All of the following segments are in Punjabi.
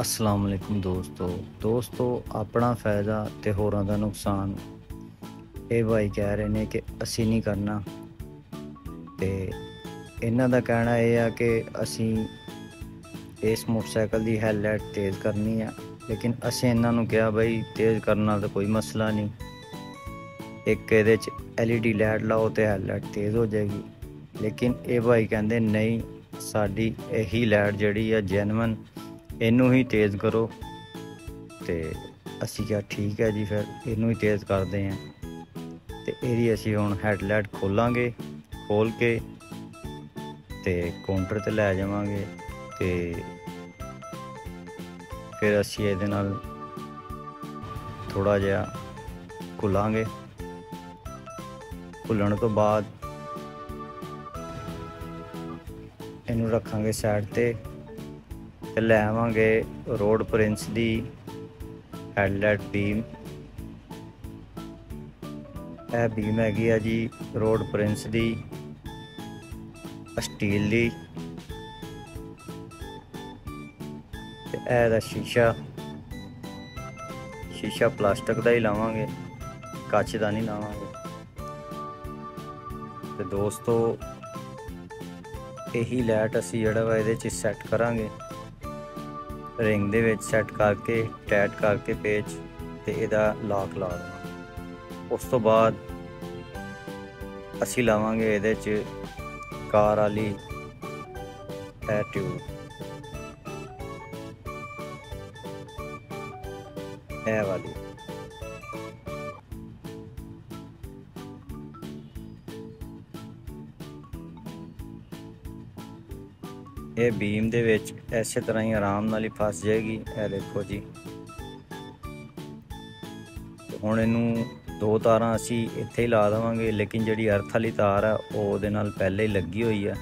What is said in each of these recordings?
ਅਸਲਾਮ ਅਲੈਕੁਮ ਦੋਸਤੋ। ਦੋਸਤੋ, ਆਪਣਾ ਫਾਇਦਾ ਤੇ ਹੋਰਾਂ ਦਾ ਨੁਕਸਾਨ। ਇਹ ਭਾਈ ਕਹਿ ਰਹੇ ਨੇ ਕਿ ਅਸੀਂ ਨਹੀਂ ਕਰਨਾ। ਤੇ ਇਹਨਾਂ ਦਾ ਕਹਿਣਾ ਇਹ ਆ ਕਿ ਅਸੀਂ ਇਸ ਮੋਟਰਸਾਈਕਲ ਦੀ ਹੈਡਲਾਈਟ ਤੇਜ਼ ਕਰਨੀ ਆ। ਲੇਕਿਨ ਅਸੀਂ ਇਹਨਾਂ ਨੂੰ ਕਿਹਾ ਭਾਈ ਤੇਜ਼ ਕਰਨ ਕਰਨਾ ਤਾਂ ਕੋਈ ਮਸਲਾ ਨਹੀਂ। ਇੱਕ ਇਹਦੇ ਚ LED ਲਾਈਟ ਲਾਓ ਤੇ ਹੈਡਲਾਈਟ ਤੇਜ਼ ਹੋ ਜਾਏਗੀ। ਲੇਕਿਨ ਇਹ ਭਾਈ ਕਹਿੰਦੇ, ਨਹੀਂ, ਸਾਡੀ ਇਹੀ ਲਾਈਟ ਜਿਹੜੀ ਆ ਜੈਨੂਨ ਇਹਨੂੰ ਹੀ ਤੇਜ਼ ਕਰੋ। ਤੇ ਅਸੀਂ ਕਿਹਾ, ਠੀਕ ਹੈ ਜੀ ਫਿਰ, ਇਹਨੂੰ ਹੀ ਤੇਜ਼ ਕਰਦੇ ਆਂ ਤੇ ਇਹਦੀ ਅਸੀਂ ਹੁਣ ਹੈਡਲਾਈਟ ਖੋਲਾਂਗੇ, ਖੋਲ ਕੇ ਤੇ ਕਾਊਂਟਰ ਤੇ ਲੈ ਜਾਵਾਂਗੇ ਤੇ ਫਿਰ ਅਸੀਂ ਇਹਦੇ ਨਾਲ ਥੋੜਾ ਜਿਹਾ ਖੁੱਲਾਂਗੇ ਖੁੱਲਣ ਤੋਂ ਬਾਅਦ ਇਹਨੂੰ ਰੱਖਾਂਗੇ ਸਾਈਡ ਤੇ। ਤੇ ਲੈ ਆਵਾਂਗੇ ਰੋਡ ਪ੍ਰਿੰਸ ਦੀ ਹੈਡਲਾਈਟ ਬੀਮ। ਇਹ ਬੀਮ ਹੈਗੀ ਆ ਜੀ ਰੋਡ ਪ੍ਰਿੰਸ ਦੀ, ਸਟੀਲ ਦੀ। ਤੇ ਇਹ ਦਾ ਸ਼ੀਸ਼ਾ ਸ਼ੀਸ਼ਾ ਪਲਾਸਟਿਕ ਦਾ ਹੀ ਲਾਵਾਂਗੇ, ਕੱਚ ਦਾ ਨਹੀਂ ਲਾਵਾਂਗੇ। ਤੇ ਦੋਸਤੋ, ਇਹੀ ਲਾਈਟ ਅਸੀਂ ਜਿਹੜਾ ਵਾ ਇਹਦੇ ਚ ਸੈੱਟ ਕਰਾਂਗੇ। ਰਿੰਗ ਦੇ ਵਿੱਚ ਸੈੱਟ ਕਰਕੇ, ਟੈਟ ਕਰਕੇ ਪੇਚ ਤੇ ਇਹਦਾ ਲੌਕ ਲਾ ਦੇਣਾ। ਉਸ ਤੋਂ ਬਾਅਦ ਅਸੀਂ ਲਾਵਾਂਗੇ ਇਹਦੇ ਚ ਕਾਰ ਵਾਲੀ ਇਹ ਟਿਊਬ ਇਹ ਵਾਲੀ। ਇਹ ਬੀਮ ਦੇ ਵਿੱਚ ਇਸੇ ਤਰ੍ਹਾਂ ਹੀ ਆਰਾਮ ਨਾਲ ਹੀ ਫਸ ਜਾਏਗੀ। ਇਹ ਦੇਖੋ ਜੀ। ਹੁਣ ਇਹਨੂੰ ਦੋ ਤਾਰਾਂ ਅਸੀਂ ਇੱਥੇ ਹੀ ਲਾ ਦੇਵਾਂਗੇ, ਲੇਕਿਨ ਜਿਹੜੀ ਅਰਥ ਵਾਲੀ ਤਾਰ ਆ, ਉਹ ਉਹਦੇ ਨਾਲ ਪਹਿਲੇ ਹੀ ਲੱਗੀ ਹੋਈ ਆ।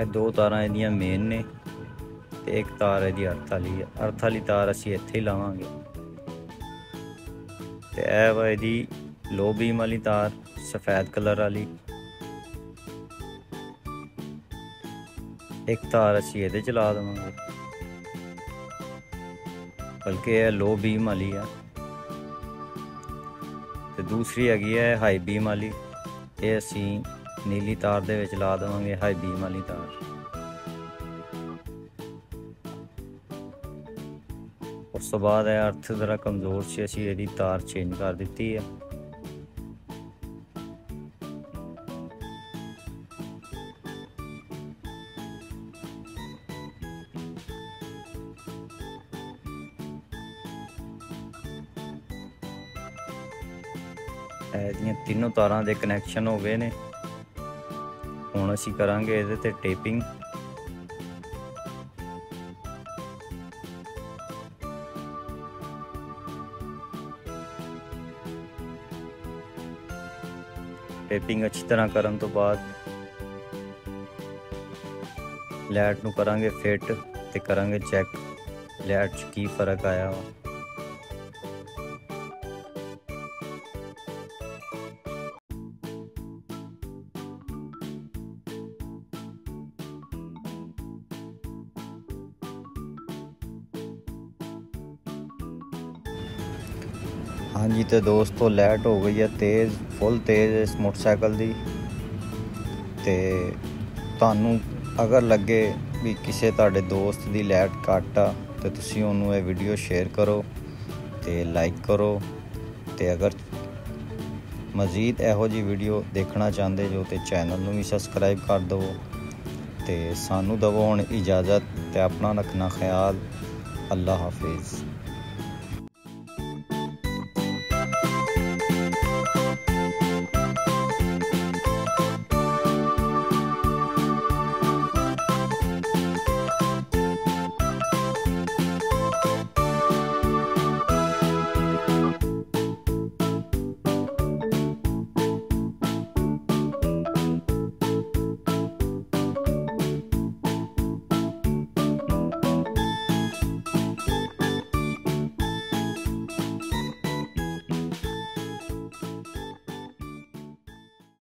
ਇਹ ਦੋ ਤਾਰਾਂ ਇਹਦੀਆਂ ਮੇਨ ਨੇ ਤੇ ਇੱਕ ਤਾਰ ਇਹਦੀ ਅਰਥ ਵਾਲੀ ਆ। ਅਰਥ ਵਾਲੀ ਤਾਰ ਅਸੀਂ ਇੱਥੇ ਹੀ ਲਾਵਾਂਗੇ। ਤੇ ਇਹ ਵਾ ਇਹਦੀ ਲੋ ਬੀਮ ਵਾਲੀ ਤਾਰ, ਸਫੈਦ ਕਲਰ ਵਾਲੀ। ਇੱਕ ਤਾਰ ਅਸੀਂ ਇਹਦੇ ਚ ਲਾ ਦੇਵਾਂਗੇ। ਬਲਕਿ ਇਹ ਲੋ ਬੀਮ ਵਾਲੀ ਆ। ਤੇ ਦੂਸਰੀ ਹੈਗੀ ਹੈ ਹਾਈ ਬੀਮ ਵਾਲੀ। ਇਹ ਅਸੀਂ ਨੀਲੀ ਤਾਰ ਦੇ ਵਿੱਚ ਲਾ ਦੇਵਾਂਗੇ ਹਾਈ ਬੀਮ ਵਾਲੀ ਤਾਰ। ਉਸ ਤੋਂ ਬਾਅਦ ਇਹ ਅਰਥ ਜ਼ਰਾ ਕਮਜ਼ੋਰ ਸੀ, ਅਸੀਂ ਇਹਦੀ ਤਾਰ ਚੇਂਜ ਕਰ ਦਿੱਤੀ ਹੈ ਇਹਦੀਆਂ ਤਿੰਨੋਂ ਤਾਰਾਂ ਦੇ ਕਨੈਕਸ਼ਨ ਹੋ ਗਏ ਨੇ। ਹੁਣ ਅਸੀਂ ਕਰਾਂਗੇ ਇਹਦੇ ਤੇ ਟੇਪਿੰਗ ਟੇਪਿੰਗ ਅੱਛੀ ਤਰ੍ਹਾਂ ਕਰਨ ਤੋਂ ਬਾਅਦ ਲੈਟ ਨੂੰ ਕਰਾਂਗੇ ਫਿੱਟ ਤੇ ਕਰਾਂਗੇ ਚੈੱਕ ਲੈਟ 'ਚ ਕੀ ਫ਼ਰਕ ਆਇਆ ਵਾ? ਹਾਂਜੀ ਤੇ ਦੋਸਤੋ ਲੈਟ ਹੋ ਗਈ ਹੈ ਤੇਜ਼, ਫੁੱਲ ਤੇਜ਼ ਇਸ ਮੋਟਰਸਾਈਕਲ ਦੀ। ਤੇ ਤੁਹਾਨੂੰ ਅਗਰ ਲੱਗੇ ਵੀ ਕਿਸੇ ਤੁਹਾਡੇ ਦੋਸਤ ਦੀ ਲੈਟ ਘੱਟ ਆ, ਤੇ ਤੁਸੀਂ ਉਹਨੂੰ ਇਹ ਵੀਡੀਓ ਸ਼ੇਅਰ ਕਰੋ ਤੇ ਲਾਈਕ ਕਰੋ। ਤੇ ਅਗਰ ਮਜ਼ੀਦ ਇਹੋ ਜੀ ਵੀਡੀਓ ਦੇਖਣਾ ਚਾਹੁੰਦੇ ਜੋ ਤੇ ਚੈਨਲ ਨੂੰ ਵੀ ਸਬਸਕ੍ਰਾਈਬ ਕਰ ਦਿਓ ਤੇ ਸਾਨੂੰ ਦਵੋ ਹੁਣ ਇਜਾਜ਼ਤ ਤੇ ਆਪਣਾ ਰੱਖਣਾ ਖਿਆਲ। ਅੱਲਾ ਹਾਫਿਜ਼।